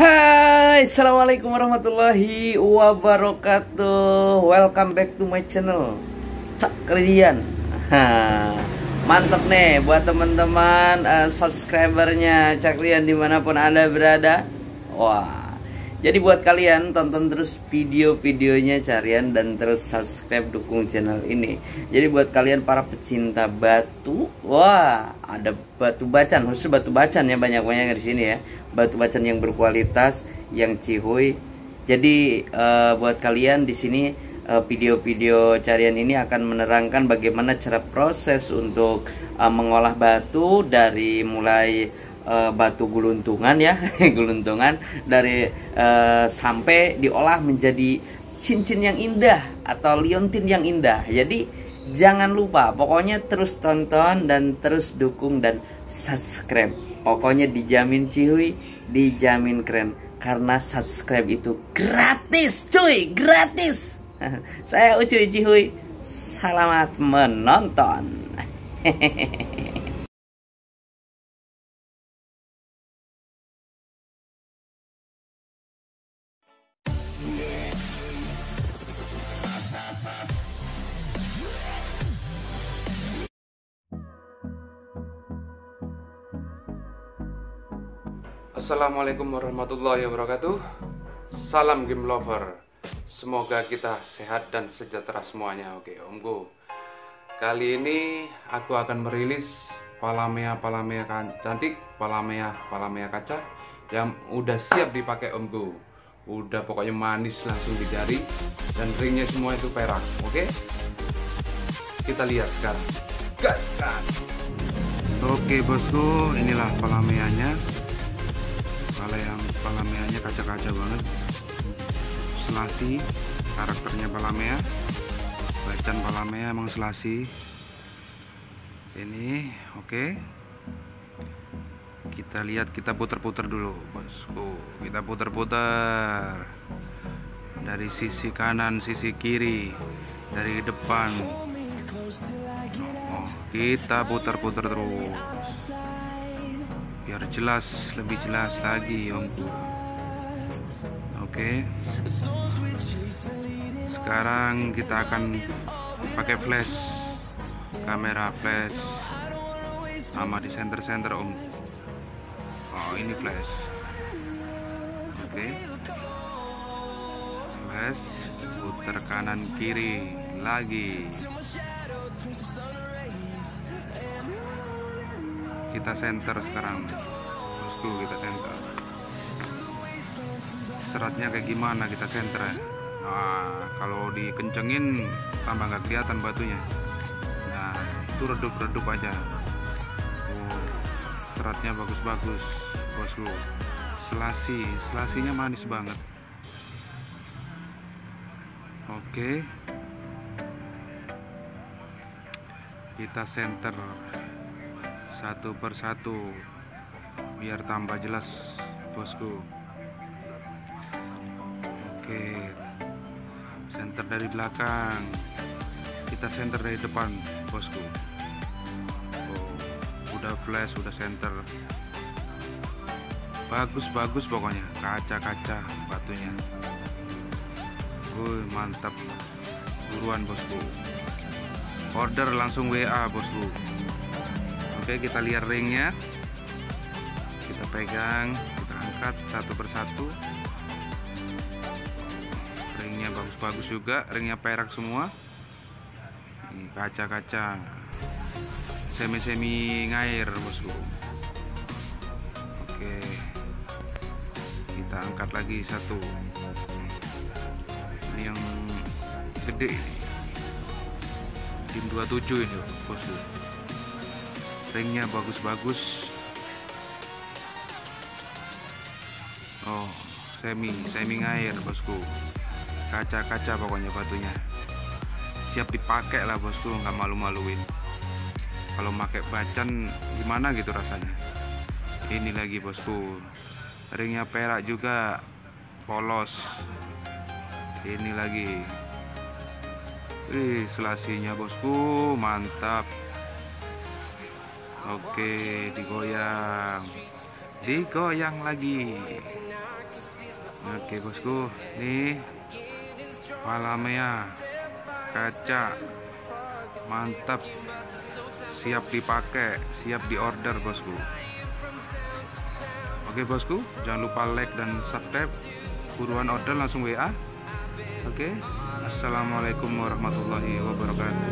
Hai, Assalamualaikum warahmatullahi wabarakatuh. Welcome back to my channel Cak Kredian Mantap nih buat teman-teman uh, subscribernya Cak Rian di mana pun anda berada. Wah, jadi buat kalian tonton terus video-videonya Carian dan terus subscribe dukung channel ini. Jadi buat kalian para pecinta batu, wah ada batu bacan, khusus batu bacan ya banyak-banyak di sini ya batu bacan yang berkualitas, yang cihuy. Jadi uh, buat kalian di sini eh, video-video carian ini akan menerangkan bagaimana cara proses untuk uh, mengolah batu dari mulai uh, batu guluntungan ya, guluntungan dari uh, sampai diolah menjadi cincin yang indah atau liontin yang indah. Jadi jangan lupa pokoknya terus tonton dan terus dukung dan subscribe Pokoknya dijamin cihui, dijamin keren karena subscribe itu gratis, cuy, gratis. Saya Ucuy Cihui. Selamat menonton. Hehehe. Assalamualaikum warahmatullahi wabarakatuh. Salam game lover. Semoga kita sehat dan sejahtera semuanya. Oke Om Go Kali ini aku akan merilis Palamea Palamea cantik Palamea Palamea kaca Yang udah siap dipakai Om Go Udah pokoknya manis langsung di jari Dan ringnya semua itu perak Oke? Kita lihat sekarang. Gaskan Oke bosku inilah palameanya kepala yang palameanya kaca-kaca banget. Selasi karakternya palamea. Bacan palamea emang selasi ini oke. Okay. kita lihat kita putar-putar dulu bosku. Kita putar-putar. Dari sisi kanan sisi kiri. Dari depan. Oh, kita putar-putar terus biar jelas lebih jelas lagi omku oke. Sekarang kita akan pakai flash. Kamera flash. Sama di center-center om. Oh ini flash. Oke. Flash putar kanan kiri lagi kita center sekarang. Bosku kita center. Seratnya kayak gimana kita center ya nah kalau dikencengin tambah nggak kelihatan batunya. Nah itu redup-redup aja. Oh, seratnya bagus-bagus bosku selasi selasinya manis banget. Oke. Kita center satu persatu biar tambah jelas bosku. Oke center dari belakang. Kita center dari depan bosku. Oh, udah flash udah center bagus-bagus pokoknya. Kaca-kaca batunya. Wuh, mantap. Buruan bosku. Order langsung WA bosku Oke kita lihat ringnya. Kita pegang kita angkat satu persatu. Ringnya bagus-bagus juga ringnya perak semua. Kaca-kaca. Semi-semi ngair bosku. Oke. Kita angkat lagi satu. Ini yang gede ini. Tim 27 ini bosku ringnya bagus-bagus. Oh semi semi air bosku. Kaca-kaca pokoknya batunya. Siap dipakai lah bosku. Nggak malu-maluin. Kalau pakai bacan gimana gitu rasanya? Ini lagi bosku. Ringnya perak juga. Polos. Ini lagi. Wih, selasinya bosku. Mantap Oke, digoyang. Digoyang lagi. Oke bosku, nih Palamea. Kaca. Mantap. Siap dipakai siap diorder bosku. Oke bosku. Jangan lupa like dan subscribe. Buruan order langsung WA oke. Assalamualaikum warahmatullahi wabarakatuh